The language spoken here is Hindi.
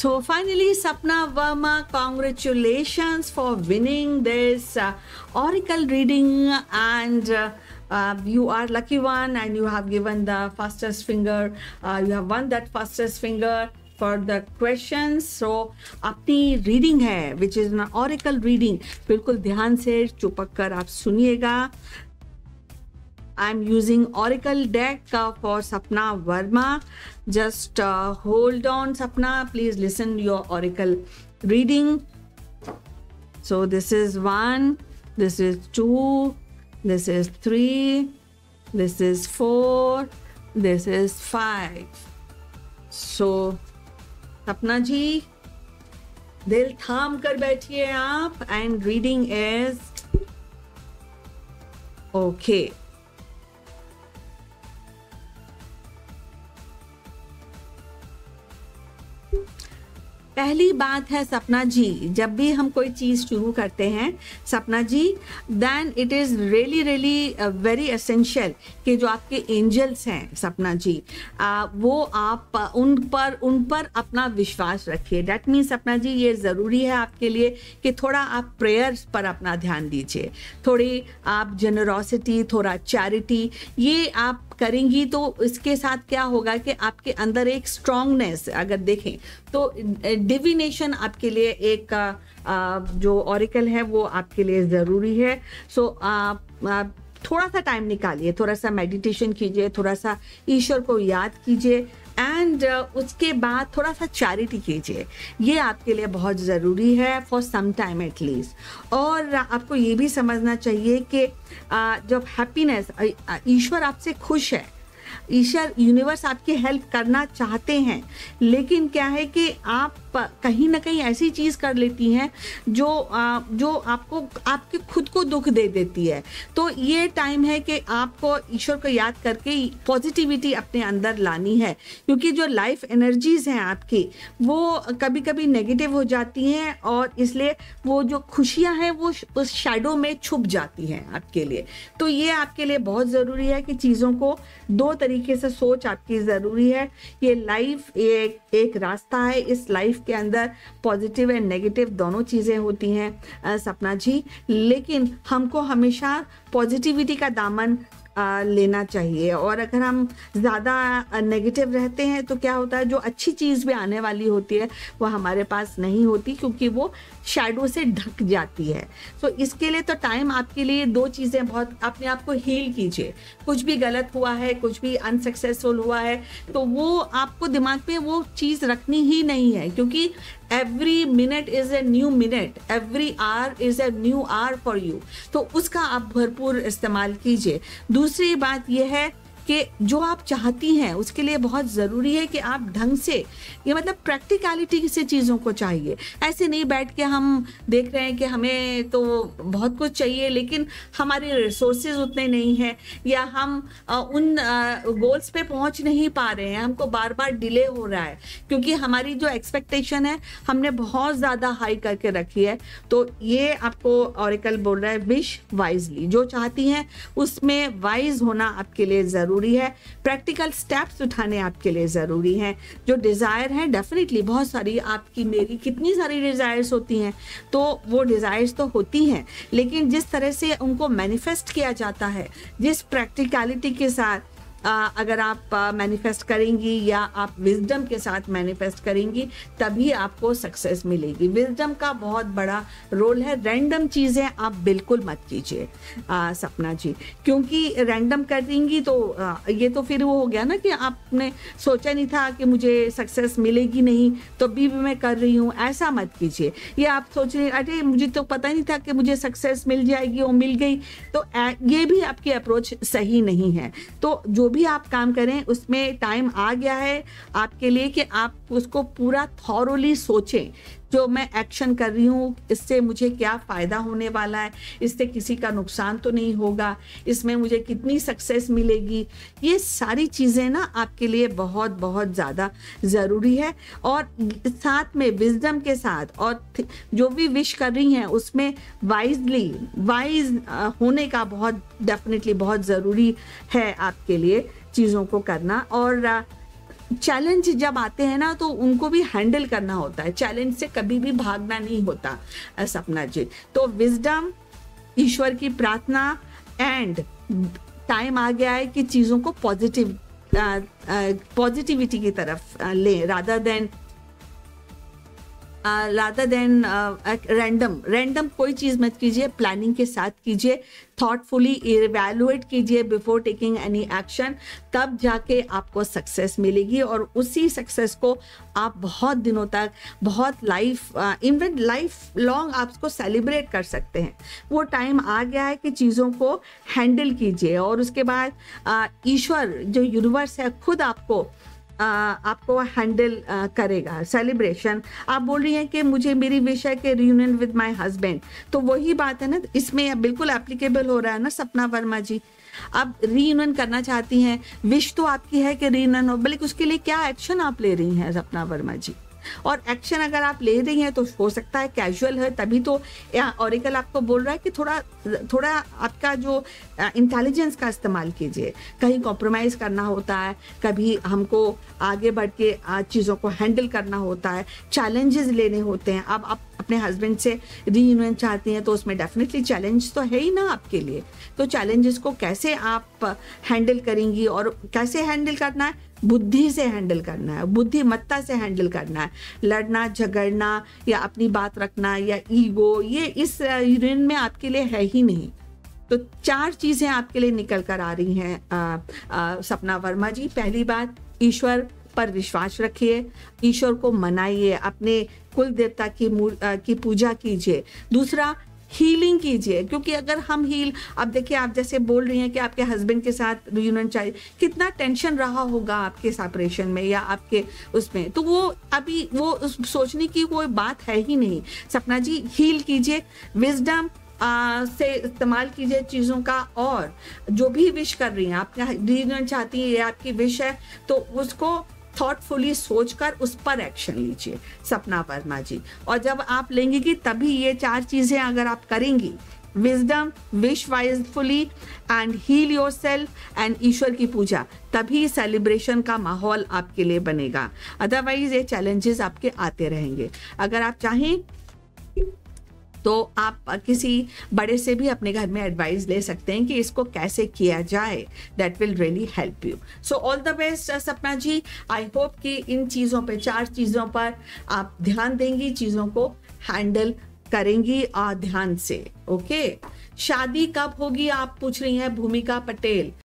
So finally, Sapna Verma, congratulations for winning this uh, oracle reading and. Uh, uh, you are lucky one and you have given the fastest finger uh, you have won that fastest finger for the questions so अपनी रीडिंग है which is an oracle reading बिल्कुल ध्यान से चुपक कर आप सुनिएगा I'm using Oracle deck uh, for Sapna Verma. Just uh, hold on, Sapna. Please listen your Oracle reading. So this is one, this is two, this is three, this is four, this is five. So Sapna ji, दिल थाम कर बैठिए आप एंड रीडिंग इज ओके पहली बात है सपना जी जब भी हम कोई चीज़ शुरू करते हैं Sapna ji then it is really really very essential कि जो आपके एंजल्स हैं सपना जी आ, वो आप उन पर उन पर अपना विश्वास रखिए। डैट मीन सपना जी ये ज़रूरी है आपके लिए कि थोड़ा आप प्रेयर्स पर अपना ध्यान दीजिए। थोड़ी आप जनरोसिटी थोड़ा चैरिटी ये आप करेंगी तो इसके साथ क्या होगा कि आपके अंदर एक स्ट्रांगनेस अगर देखें तो डिविनेशन आपके लिए एक आ, जो ऑरिकल है वो आपके लिए ज़रूरी है। सो आप, थोड़ा सा टाइम निकालिए थोड़ा सा मेडिटेशन कीजिए थोड़ा सा ईश्वर को याद कीजिए एंड uh, उसके बाद थोड़ा सा चैरिटी कीजिए। ये आपके लिए बहुत ज़रूरी है फॉर सम टाइम एटलीस्ट और आपको ये भी समझना चाहिए कि uh, जब हैप्पीनेस ईश्वर आपसे खुश है ईश्वर यूनिवर्स आपकी हेल्प करना चाहते हैं। लेकिन क्या है कि आप कहीं ना कहीं ऐसी चीज़ कर लेती हैं जो आ, जो आपको आपके खुद को दुख दे देती है। तो ये टाइम है कि आपको ईश्वर को याद करके पॉजिटिविटी अपने अंदर लानी है। क्योंकि जो लाइफ एनर्जीज हैं आपकी वो कभी कभी नेगेटिव हो जाती हैं और इसलिए वो जो खुशियाँ हैं वो उस शेडो में छुप जाती हैं आपके लिए। तो ये आपके लिए बहुत ज़रूरी है कि चीज़ों को दो तरीके से सोच आपकी ज़रूरी है। ये लाइफ एक एक रास्ता है। इस लाइफ के अंदर पॉजिटिव एंड नेगेटिव दोनों चीज़ें होती हैं सपना जी। लेकिन हमको हमेशा पॉजिटिविटी का दामन लेना चाहिए। और अगर हम ज़्यादा नेगेटिव रहते हैं तो क्या होता है, जो अच्छी चीज़ भी आने वाली होती है, वो हमारे पास नहीं होती, क्योंकि वो शेडो से ढक जाती है। तो इसके लिए तो टाइम आपके लिए दो चीज़ें बहुत, अपने आप को हील कीजिए। कुछ भी गलत हुआ है, कुछ भी अनसक्सेसफुल हुआ है तो वो आपको दिमाग में वो चीज़ रखनी ही नहीं है, क्योंकि every minute is a new minute every hour is a new hour for you तो उसका आप भरपूर इस्तेमाल कीजिए। दूसरी बात यह है कि जो आप चाहती हैं, उसके लिए बहुत ज़रूरी है कि आप ढंग से, ये मतलब प्रैक्टिकलिटी से चीज़ों को चाहिए। ऐसे नहीं बैठ के हम देख रहे हैं कि हमें तो बहुत कुछ चाहिए, लेकिन हमारे रिसोर्सेज उतने नहीं हैं, या हम उन गोल्स पे पहुँच नहीं पा रहे हैं, हमको बार बार डिले हो रहा है। क्योंकि हमारी जो एक्सपेक्टेशन है, हमने बहुत ज़्यादा हाई करके रखी है। तो ये आपको ऑरिकल बोल रहा है विश वाइजली जो चाहती हैं, उसमें वाइज होना आपके लिए ज़रूरी ज़रूरी है। प्रैक्टिकल स्टेप्स उठाने आपके लिए ज़रूरी हैं। जो डिज़ायर हैं डेफिनेटली बहुत सारी आपकी मेरी कितनी सारी डिज़ायर्स होती हैं तो वो डिज़ायर्स तो होती हैं। लेकिन जिस तरह से उनको मैनिफेस्ट किया जाता है, जिस प्रैक्टिकलिटी के साथ अगर आप मैनिफेस्ट करेंगी या आप विजडम के साथ मैनिफेस्ट करेंगी तभी आपको सक्सेस मिलेगी। विजडम का बहुत बड़ा रोल है। रैंडम चीज़ें आप बिल्कुल मत कीजिए सपना जी। क्योंकि रैंडम कर देंगी तो आ, ये तो फिर वो हो गया ना कि आपने सोचा नहीं था कि मुझे सक्सेस मिलेगी नहीं तो भी, मैं कर रही हूँ। ऐसा मत कीजिए। ये आप सोच रहे अरे मुझे तो पता नहीं था कि मुझे सक्सेस मिल जाएगी वो मिल गई। तो ये भी आपकी अप्रोच सही नहीं है। तो जो भी आप काम करें, उसमें टाइम आ गया है आपके लिए कि आप उसको पूरा थॉरली सोचें। जो मैं एक्शन कर रही हूँ, इससे मुझे क्या फ़ायदा होने वाला है? इससे किसी का नुकसान तो नहीं होगा? इसमें मुझे कितनी सक्सेस मिलेगी? ये सारी चीज़ें ना आपके लिए बहुत बहुत ज़्यादा ज़रूरी है। और साथ में विजडम के साथ और जो भी विश कर रही हैं, उसमें वाइजली वाइज होने का बहुत डेफिनेटली बहुत ज़रूरी है आपके लिए चीज़ों को करना। और चैलेंज जब आते हैं ना तो उनको भी हैंडल करना होता है। चैलेंज से कभी भी भागना नहीं होता सपना जी। तो विजडम ईश्वर की प्रार्थना एंड टाइम आ गया है कि चीज़ों को पॉजिटिव पॉजिटिविटी की तरफ़ लें। Rather than rather than random random कोई चीज़ मत कीजिए प्लानिंग के साथ कीजिए थॉटफुली इवेलुएट कीजिए बिफोर टेकिंग एनी एक्शन तब जाके आपको सक्सेस मिलेगी और उसी सक्सेस को आप बहुत दिनों तक, बहुत लाइफ इवन लाइफ लॉन्ग आप उसको सेलिब्रेट कर सकते हैं। वो टाइम आ गया है कि चीज़ों को हैंडल कीजिए और उसके बाद ईश्वर, जो यूनिवर्स है, खुद आपको आपको हैंडल करेगा। सेलिब्रेशन आप बोल रही हैं कि मुझे मेरी विश है कि रियूनियन विद माय हस्बैंड तो वही बात है ना, इसमें बिल्कुल एप्लीकेबल हो रहा है ना सपना वर्मा जी। आप रीयूनियन करना चाहती हैं विश तो आपकी है कि रीयूनियन हो, बल्कि उसके लिए क्या एक्शन आप ले रही हैं सपना वर्मा जी? और एक्शन अगर आप ले रही हैं तो हो सकता है कैजुअल है, तभी तो ऑरिकल आपको बोल रहा है कि थोड़ा थोड़ा आपका जो इंटेलिजेंस का इस्तेमाल कीजिए। कहीं कॉम्प्रोमाइज़ करना होता है, कभी हमको आगे बढ़ के चीज़ों को हैंडल करना होता है चैलेंजेस लेने होते हैं। अब आप अपने हस्बैंड से रीयूनियन चाहती हैं तो उसमें डेफिनेटली चैलेंज तो है ही ना आपके लिए। तो चैलेंजेस को कैसे आप हैंडल करेंगी और कैसे हैंडल करना है? बुद्धि से हैंडल करना है, बुद्धिमत्ता से हैंडल करना है। लड़ना, झगड़ना या अपनी बात रखना या ईगो ये इस यूनियन में आपके लिए है ही नहीं। तो चार चीज़ें आपके लिए निकल कर आ रही हैं सपना वर्मा जी, पहली बात, ईश्वर पर विश्वास रखिए। ईश्वर को मनाइए अपने कुल देवता की की पूजा कीजिए। दूसरा हीलिंग कीजिए क्योंकि अगर हम हील अब देखिए आप जैसे बोल रही हैं कि आपके हस्बैंड के साथ रियूनियन चाहिए कितना टेंशन रहा होगा आपके सेपरेशन में या आपके उसमें। तो वो अभी वो उस सोचने की कोई बात है ही नहीं। सपना जी हील कीजिए विजडम आ, से इस्तेमाल कीजिए चीज़ों का और जो भी विश कर रही हैं आप रियूनियन चाहती हैं ये आपकी विश है तो उसको थॉटफुली सोचकर उस पर एक्शन लीजिए, सपना वर्मा जी। और जब आप लेंगे कि तभी ये चार चीज़ें अगर आप करेंगी wisdom wish wisefully and heal yourself and ईश्वर की पूजा, तभी सेलिब्रेशन का माहौल आपके लिए बनेगा। अदरवाइज़ ये चैलेंजेस आपके आते रहेंगे। अगर आप चाहें तो आप किसी बड़े से भी अपने घर में एडवाइस ले सकते हैं कि इसको कैसे किया जाए that will really help you so all the best Sapna ji. I hope कि इन चीज़ों पे, चार चीज़ों पर आप ध्यान देंगी, चीज़ों को हैंडल करेंगी और ध्यान से. ओके शादी कब होगी, आप पूछ रही हैं? भूमिका पटेल.